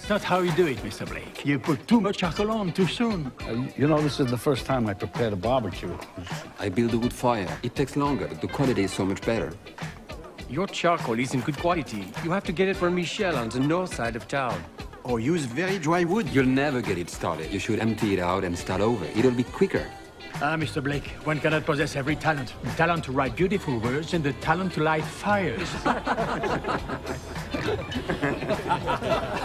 It's not how you do it, Mr. Blake. You put too much charcoal on too soon. Uh, you know, this is the first time I prepared a barbecue. I build a wood fire. It takes longer, but the quality is so much better. Your charcoal isn't good quality. You have to get it from Michel on the north side of town. Or use very dry wood. You'll never get it started. You should empty it out and start over. It'll be quicker. Ah, Mr. Blake, one cannot possess every talent. The talent to write beautiful words and the talent to light fires.